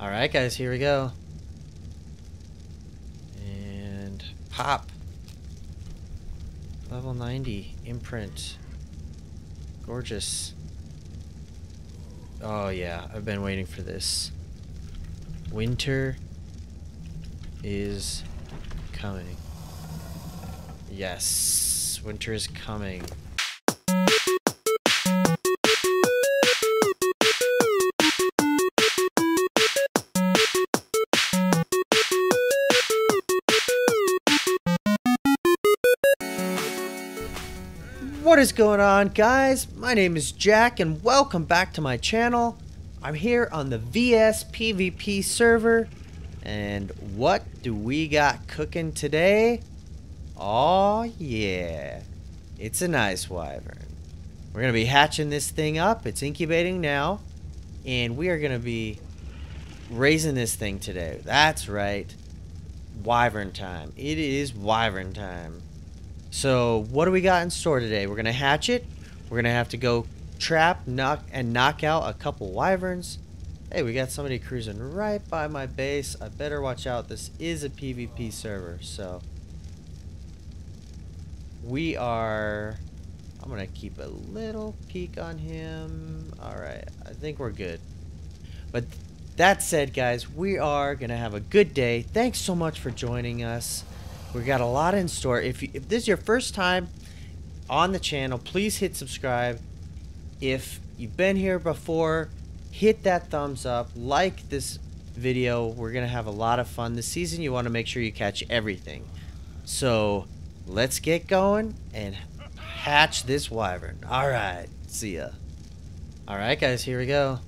Alright guys, here we go. And pop. Level 90, imprint. Gorgeous. Oh yeah, I've been waiting for this. Winter is coming. Yes, winter is coming. Is going on guys? My name is Jack and welcome back to my channel. I'm here on the VS PvP server and what do we got cooking today? Oh yeah, it's a nice wyvern. We're going to be hatching this thing up. It's incubating now and we are going to be raising this thing today. That's right, wyvern time. It is wyvern time. So what do we got in store today? We're gonna hatch it. We're gonna have to go trap, knock, and knock out a couple wyverns. Hey, we got somebody cruising right by my base. I better watch out. This is a PvP server, so we are. I'm gonna keep a little peek on him. All right, I think we're good. But that said, guys, we are gonna have a good day. Thanks so much for joining us. We got a lot in store. If, you, if this is your first time on the channel, please hit subscribe. If you've been here before, hit that thumbs up. Like this video. We're going to have a lot of fun this season. You want to make sure you catch everything. So let's get going and hatch this wyvern. All right. See ya. All right, guys. Here we go.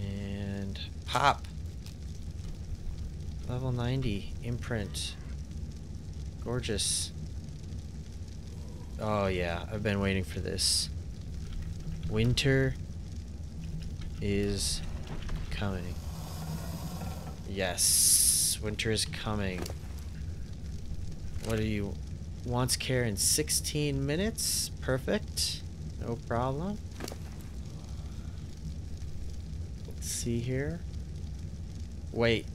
And pop. Level 90, imprint. Gorgeous. Oh yeah, I've been waiting for this. Winter is coming. Yes, winter is coming. What do you... Wants care in 16 minutes? Perfect. No problem. Let's see here. Wait,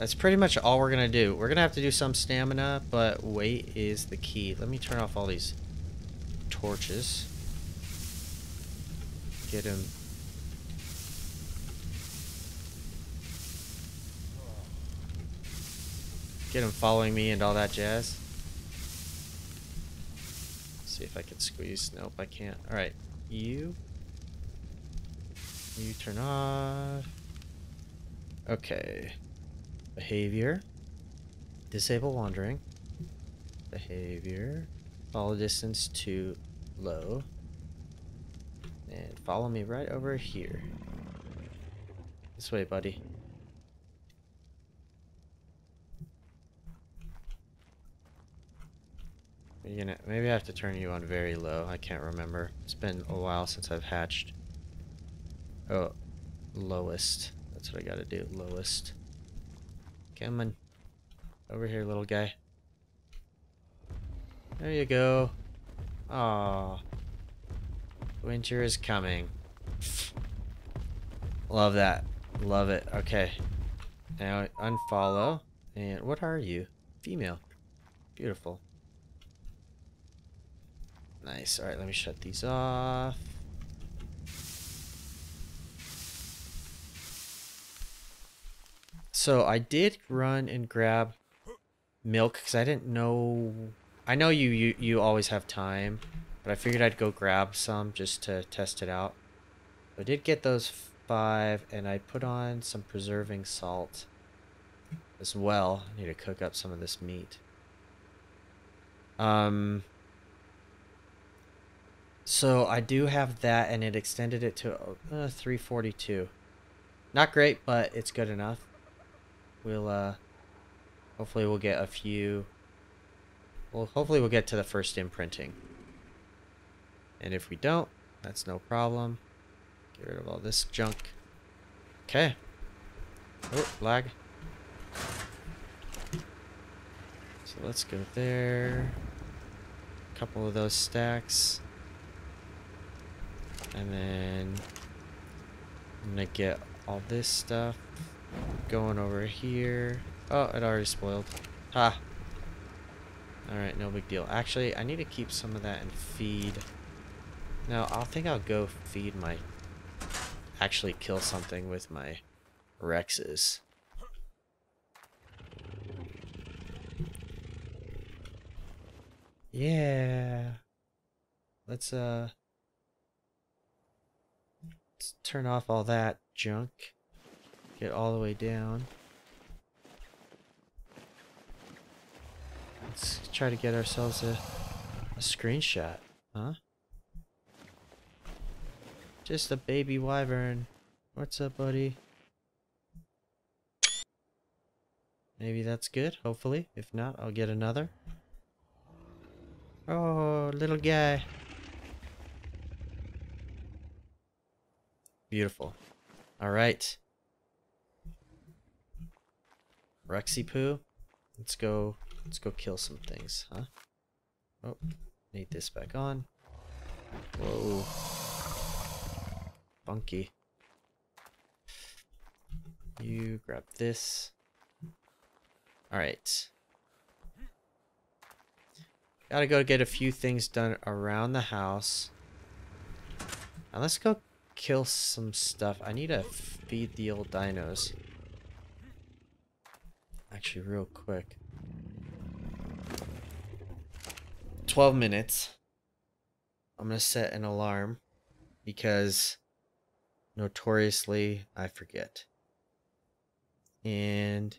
that's pretty much all we're going to do. We're going to have to do some stamina, but weight is the key. Let me turn off all these torches. Get him. Get him following me and all that jazz. see if I can squeeze. Nope, I can't. Alright, you. You turn off. Okay. Behavior. Disable wandering. Behavior. Follow distance to low. And follow me right over here. This way, buddy. you gonna maybe I have to turn you on very low. I can't remember. It's been a while since I've hatched. Oh, lowest. That's what I gotta do. Lowest. Come on. Over here, little guy. There you go. Aw. Winter is coming. Love that. Love it. Okay. Now unfollow. And what are you? Female. Beautiful. Nice. Alright, let me shut these off. So I did run and grab milk because I didn't know. I know you, you you always have time, but I figured I'd go grab some just to test it out. I did get those five, and I put on some preserving salt as well. I need to cook up some of this meat. Um. So I do have that, and it extended it to uh, 342. Not great, but it's good enough we'll uh hopefully we'll get a few well hopefully we'll get to the first imprinting. And if we don't that's no problem. Get rid of all this junk. Okay. Oh lag. So let's go there. A couple of those stacks. And then I'm gonna get all this stuff going over here. Oh, it already spoiled. Ha. Alright, no big deal. Actually, I need to keep some of that and feed. No, I think I'll go feed my... Actually kill something with my Rexes. Yeah. Let's, uh... Let's turn off all that junk. Get all the way down. Let's try to get ourselves a, a screenshot, huh? Just a baby wyvern. What's up, buddy? Maybe that's good, hopefully. If not, I'll get another. Oh, little guy. Beautiful. Alright. Rexy poo. Let's go let's go kill some things, huh? Oh, need this back on. Whoa. Funky. You grab this. Alright. Gotta go get a few things done around the house. Now let's go kill some stuff. I need to feed the old dinos. Actually, real quick. 12 minutes. I'm going to set an alarm because notoriously I forget. And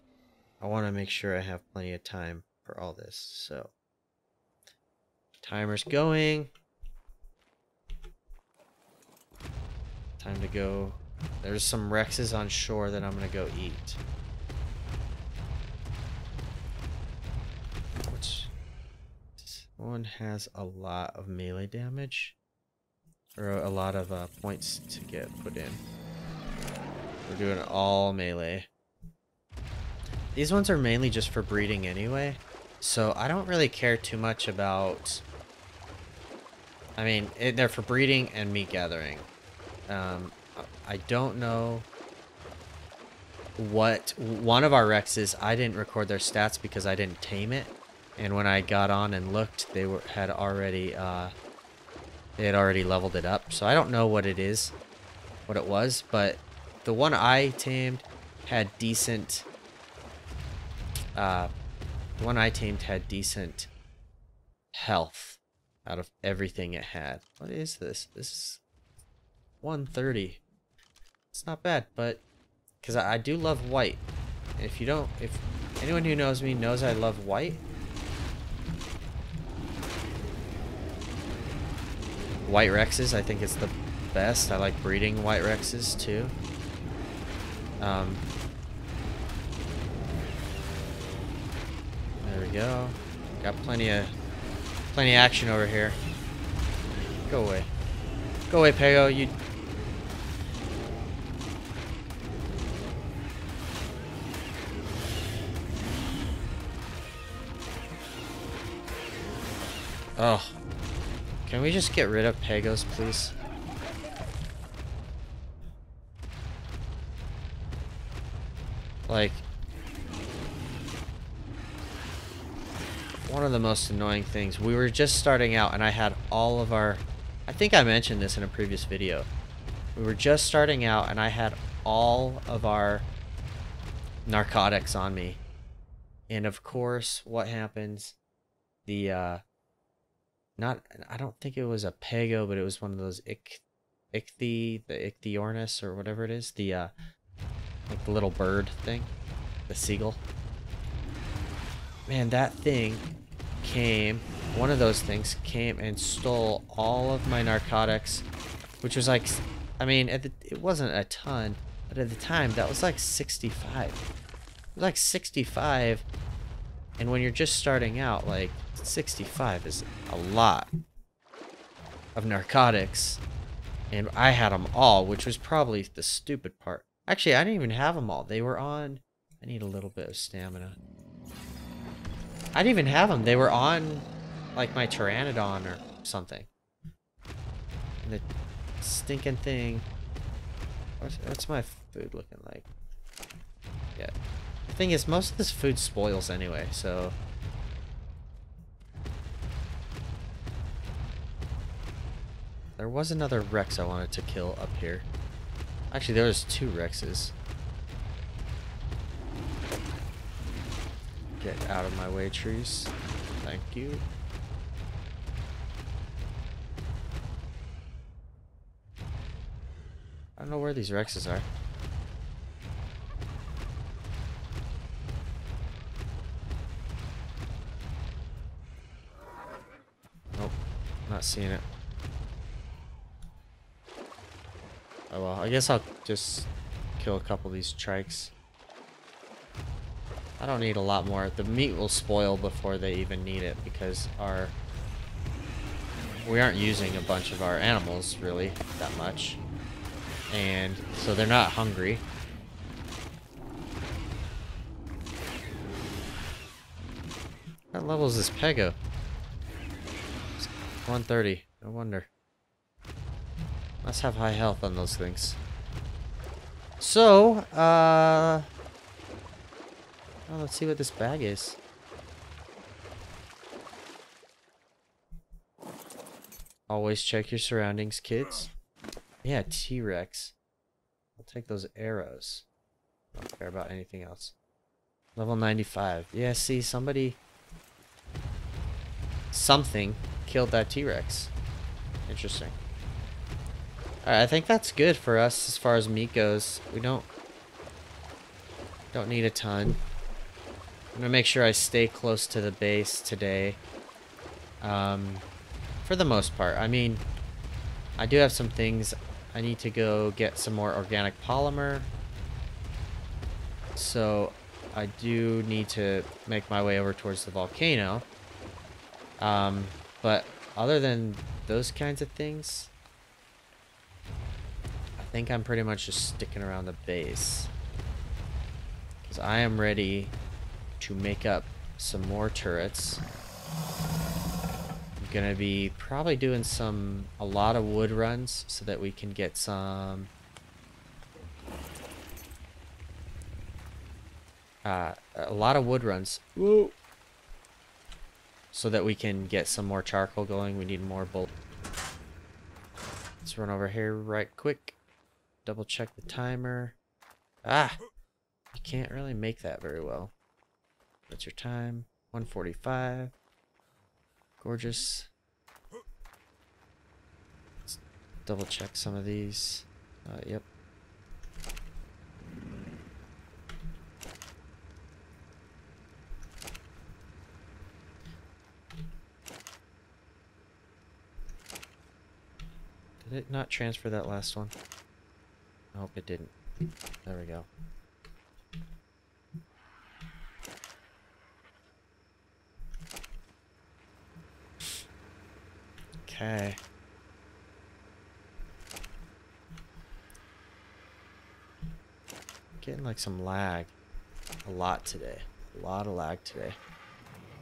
I want to make sure I have plenty of time for all this. So, timer's going. Time to go. There's some Rexes on shore that I'm going to go eat. One has a lot of melee damage. Or a lot of uh, points to get put in. We're doing all melee. These ones are mainly just for breeding anyway. So I don't really care too much about... I mean, it, they're for breeding and meat gathering. Um, I don't know what... One of our Rexes, I didn't record their stats because I didn't tame it. And when I got on and looked, they were had already... Uh, they had already leveled it up. So I don't know what it is, what it was, but the one I tamed had decent uh, the one I tamed had decent health out of everything it had. What is this? This is 130. It's not bad, but because I, I, do love white. If you don't, if anyone who knows me knows I love white. White Rexes, I think it's the best. I like breeding white Rexes too. Um, there we go. Got plenty of plenty of action over here. Go away. Go away, Pego. You Oh. Can we just get rid of Pegos, please? Like, one of the most annoying things. We were just starting out and I had all of our... I think I mentioned this in a previous video. We were just starting out and I had all of our narcotics on me. And of course, what happens? The, uh... Not... I don't think it was a Pego, but it was one of those ich, Ichthy... The Ichthyornis or whatever it is. The, uh... Like the little bird thing. The seagull. Man, that thing came, one of those things came and stole all of my narcotics, which was like, I mean, the, it wasn't a ton, but at the time, that was like 65. It was like 65, and when you're just starting out, like, 65 is a lot of narcotics, and I had them all, which was probably the stupid part. Actually, I didn't even have them all. They were on... I need a little bit of stamina. I didn't even have them. They were on, like, my Pteranodon or something. And the stinking thing What's, what's my food looking like? Yeah. Thing is, most of this food spoils anyway, so... There was another Rex I wanted to kill up here. Actually, there was two Rexes. Get out of my way, trees. Thank you. I don't know where these Rexes are. Nope. Seeing it. Oh well, I guess I'll just kill a couple of these trikes. I don't need a lot more. The meat will spoil before they even need it because our we aren't using a bunch of our animals really that much. And so they're not hungry. What level is this Pego? It's 130. No wonder. Must have high health on those things. So, uh... Let's see what this bag is. Always check your surroundings, kids. Yeah, T-Rex. I'll take those arrows. Don't care about anything else. Level 95. Yeah, see, somebody... Something killed that T-Rex. Interesting. Alright, I think that's good for us as far as meat goes. We don't... Don't need a ton. I'm gonna make sure I stay close to the base today. Um, for the most part. I mean, I do have some things. I need to go get some more organic polymer. So, I do need to make my way over towards the volcano. Um, but other than those kinds of things, I think I'm pretty much just sticking around the base. Because I am ready to make up some more turrets. I'm gonna be probably doing some a lot of wood runs so that we can get some uh, a lot of wood runs. Whoa. So that we can get some more charcoal going. We need more bolt. Let's run over here right quick. Double check the timer. Ah! You can't really make that very well. That's your time. 145. Gorgeous. Let's double check some of these. Uh, yep. Did it not transfer that last one? I hope it didn't. There we go. Okay. Getting like some lag. A lot today. A lot of lag today.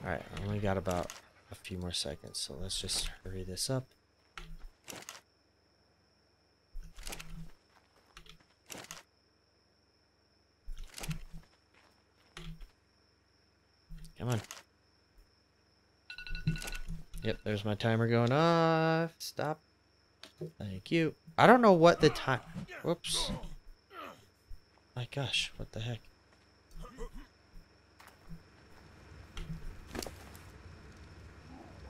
Alright, I only got about a few more seconds, so let's just hurry this up. Come on. Yep, there's my timer going off. Stop. Thank you. I don't know what the time... Whoops. My gosh, what the heck?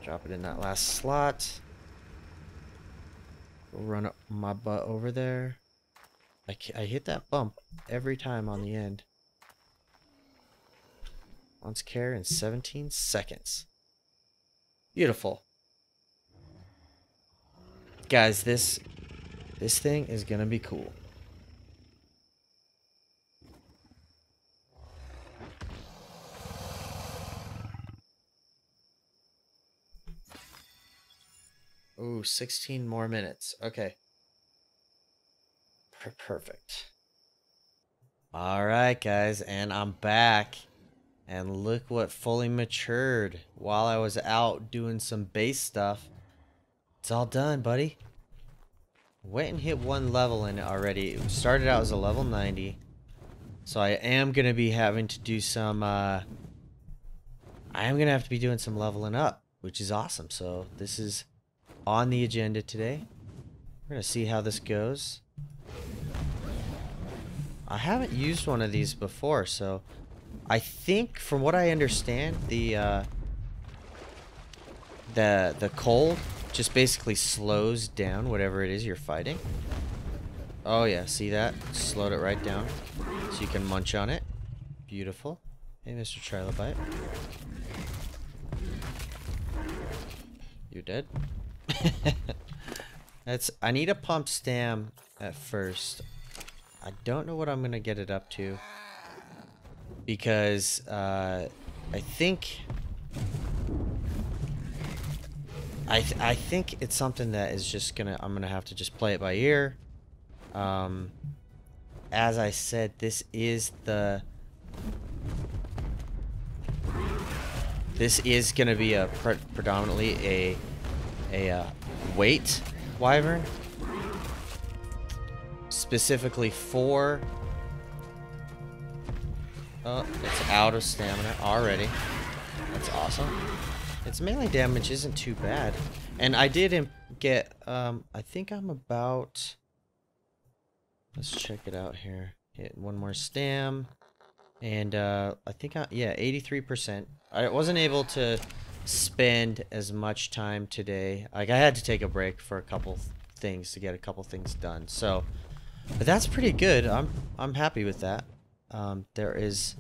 Drop it in that last slot. Run up my butt over there. I, I hit that bump every time on the end. Once care in 17 seconds. Beautiful. Guys, this this thing is gonna be cool. Ooh, 16 more minutes. Okay. Per perfect. All right, guys, and I'm back. And look what fully matured while I was out doing some base stuff. It's all done, buddy. went and hit one level in it already. It started out as a level 90. So I am going to be having to do some, uh, I am going to have to be doing some leveling up, which is awesome. So this is on the agenda today. We're going to see how this goes. I haven't used one of these before, so I think from what I understand, the, uh, the, the cold just basically slows down whatever it is you're fighting. Oh yeah, see that? Slowed it right down. So you can munch on it. Beautiful. Hey, Mr. Trilobite. You're dead? That's. I need a pump stam at first. I don't know what I'm gonna get it up to. Because uh, I think I th I think it's something that is just gonna I'm gonna have to just play it by ear. Um, as I said, this is the this is gonna be a pre predominantly a a uh, weight wyvern, specifically for. Oh, it's out of stamina already. That's awesome. Its melee damage isn't too bad. And I did get, um, I think I'm about... Let's check it out here. Hit one more stam. And, uh, I think, I, yeah, 83%. I wasn't able to spend as much time today. Like, I had to take a break for a couple things to get a couple things done. So, but that's pretty good. I'm, I'm happy with that. Um, there is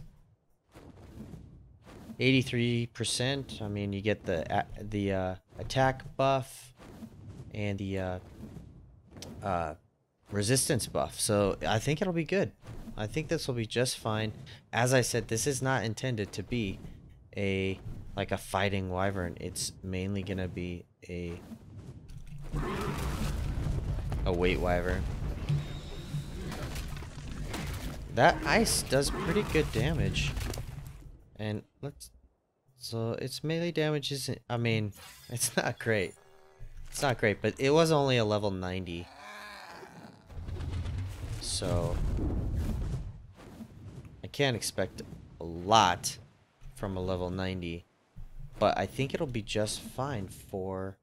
83%. I mean, you get the the uh, attack buff and the uh, uh, resistance buff. So I think it'll be good. I think this will be just fine. As I said, this is not intended to be a like a fighting wyvern. It's mainly gonna be a a weight wyvern. That ice does pretty good damage. And let's... So, its melee damage isn't... I mean, it's not great. It's not great, but it was only a level 90. So... I can't expect a lot from a level 90. But I think it'll be just fine for...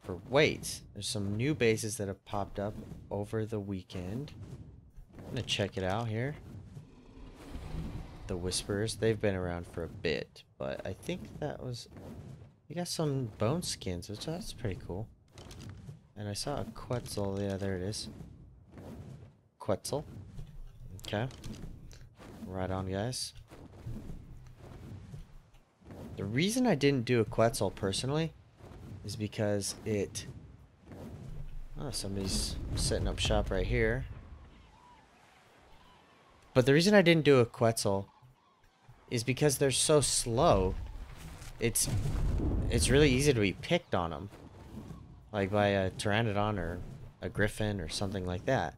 For weight. There's some new bases that have popped up over the weekend. I'm gonna check it out here the Whisperers. They've been around for a bit, but I think that was... You got some bone skins, which that's pretty cool. And I saw a Quetzal. Yeah, there it is. Quetzal. Okay. Right on, guys. The reason I didn't do a Quetzal personally is because it... Oh, somebody's setting up shop right here. But the reason I didn't do a Quetzal is because they're so slow. It's it's really easy to be picked on them. Like by a Pteranodon or a Griffin or something like that.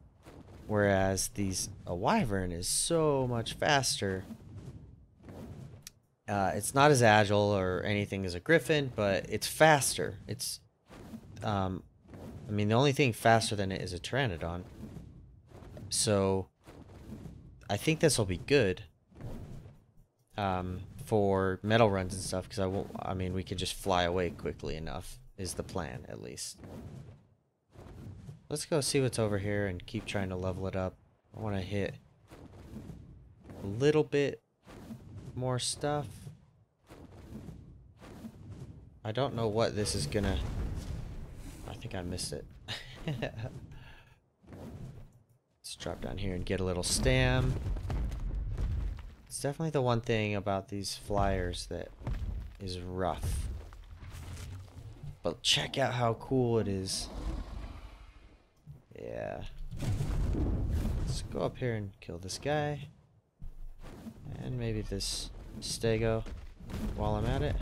Whereas these a Wyvern is so much faster. Uh, it's not as agile or anything as a Griffin, but it's faster. It's, um, I mean, the only thing faster than it is a Pteranodon. So, I think this will be good um, for metal runs and stuff because I won't. I mean, we can just fly away quickly enough. Is the plan at least? Let's go see what's over here and keep trying to level it up. I want to hit a little bit more stuff. I don't know what this is gonna. I think I missed it. Let's drop down here and get a little stam. It's definitely the one thing about these flyers that is rough. But check out how cool it is. Yeah. Let's go up here and kill this guy. And maybe this stego while I'm at it.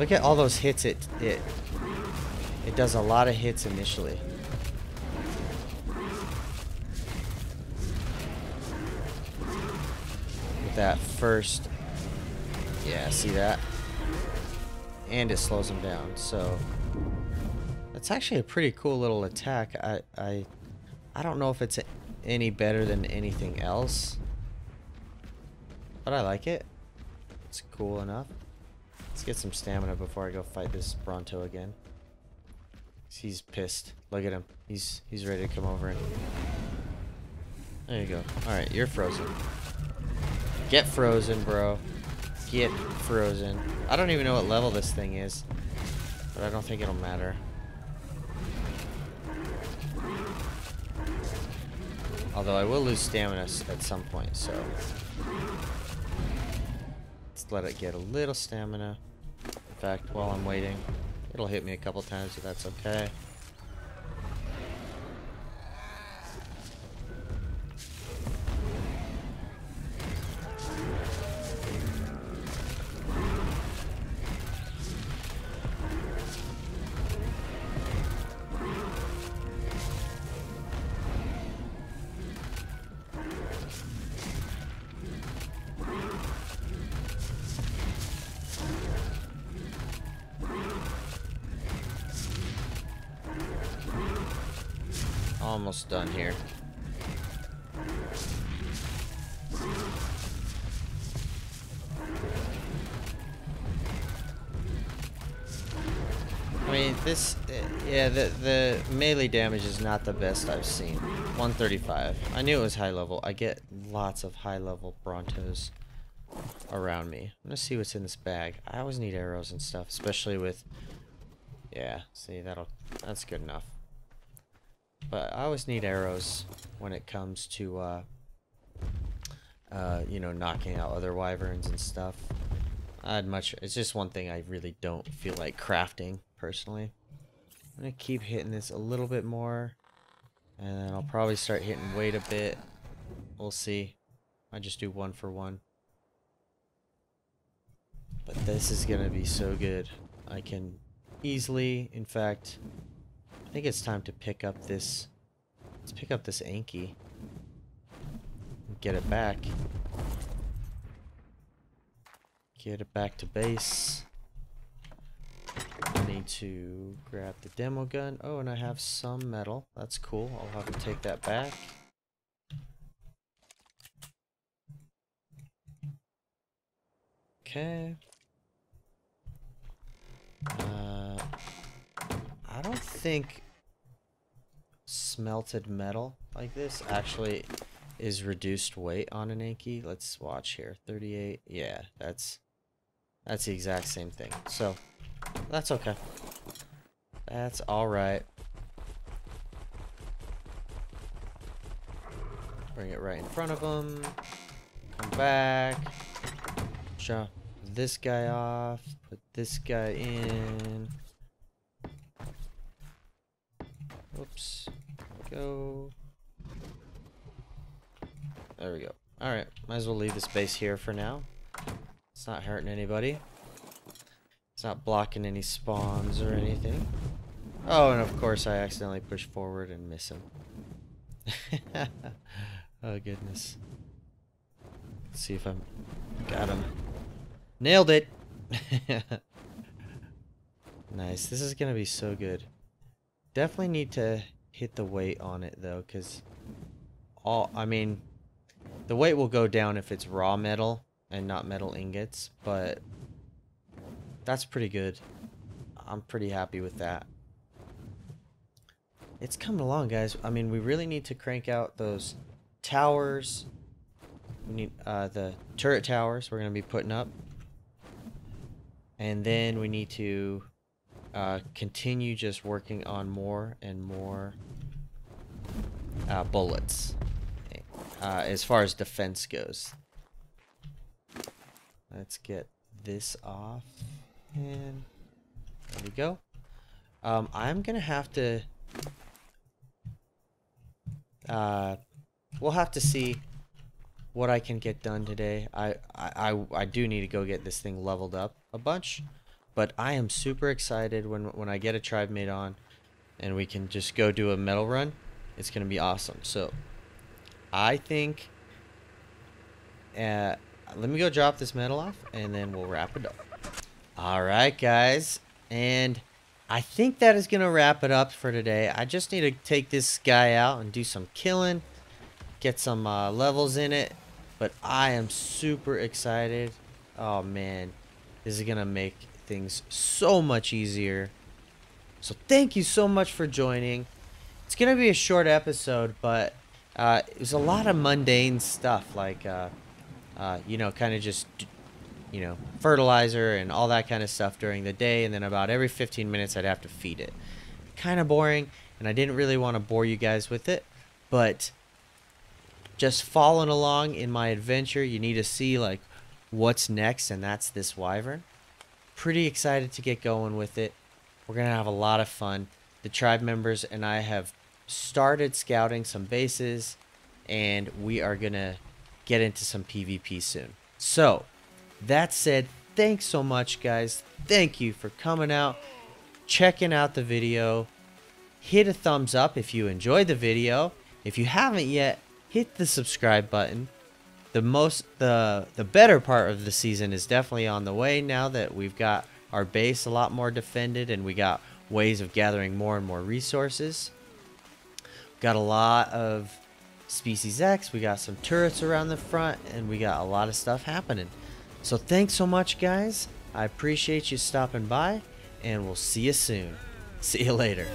Look at all those hits it it it does a lot of hits initially. That first. Yeah, see that? And it slows him down, so That's actually a pretty cool little attack. I I I don't know if it's any better than anything else. But I like it. It's cool enough. Let's get some stamina before I go fight this Bronto again. He's pissed. Look at him. He's he's ready to come over and There you go. Alright, you're frozen. Get frozen, bro. Get frozen. I don't even know what level this thing is. But I don't think it'll matter. Although I will lose stamina at some point, so... Let's let it get a little stamina. In fact, while I'm waiting, it'll hit me a couple times, but that's okay. Almost done here. I mean, this, uh, yeah, the, the melee damage is not the best I've seen. 135. I knew it was high level. I get lots of high level Brontos around me. I'm gonna see what's in this bag. I always need arrows and stuff, especially with, yeah, see, that'll, that's good enough. But I always need arrows when it comes to, uh, uh, you know, knocking out other wyverns and stuff. I'd much, it's just one thing I really don't feel like crafting, personally. I'm gonna keep hitting this a little bit more. And then I'll probably start hitting weight a bit. We'll see. I just do one for one. But this is gonna be so good. I can easily, in fact, think it's time to pick up this... Let's pick up this Anky. Get it back. Get it back to base. I need to grab the demo gun. Oh, and I have some metal. That's cool. I'll have to take that back. Okay. Uh, I don't think smelted metal like this actually is reduced weight on an Anky. Let's watch here. 38. Yeah, that's that's the exact same thing. So, that's okay. That's alright. Bring it right in front of them. Come back. Shut this guy off. Put this guy in. Go. There we go. Alright, might as well leave this base here for now. It's not hurting anybody. It's not blocking any spawns or anything. Oh, and of course I accidentally push forward and miss him. oh goodness. Let's see if I'm... Got him. Nailed it! nice. This is gonna be so good. Definitely need to hit the weight on it though, because all I mean, the weight will go down if it's raw metal and not metal ingots, but that's pretty good. I'm pretty happy with that. It's coming along, guys. I mean, we really need to crank out those towers. We need uh, the turret towers we're going to be putting up. And then we need to uh, continue just working on more and more uh, bullets uh, as far as defense goes. Let's get this off and there we go. Um, I'm gonna have to uh, we'll have to see what I can get done today. I, I, I do need to go get this thing leveled up a bunch. But I am super excited when when I get a tribe mate on and we can just go do a metal run. It's going to be awesome. So I think uh, let me go drop this metal off and then we'll wrap it up. All right, guys. And I think that is going to wrap it up for today. I just need to take this guy out and do some killing, get some uh, levels in it. But I am super excited. Oh man, this is going to make things so much easier. So thank you so much for joining. It's going to be a short episode, but uh, it was a lot of mundane stuff like, uh, uh, you know, kind of just you know, fertilizer and all that kind of stuff during the day. And then about every 15 minutes, I'd have to feed it. Kind of boring, and I didn't really want to bore you guys with it. But just following along in my adventure, you need to see like what's next, and that's this wyvern. Pretty excited to get going with it. We're going to have a lot of fun. The tribe members and I have started scouting some bases, and we are going to get into some PvP soon. So, that said, thanks so much, guys. Thank you for coming out, checking out the video. Hit a thumbs up if you enjoyed the video. If you haven't yet, hit the subscribe button. The most the the better part of the season is definitely on the way now that we've got our base a lot more defended and we got ways of gathering more and more resources. Got a lot of species X, we got some turrets around the front, and we got a lot of stuff happening. So thanks so much, guys. I appreciate you stopping by, and we'll see you soon. See you later.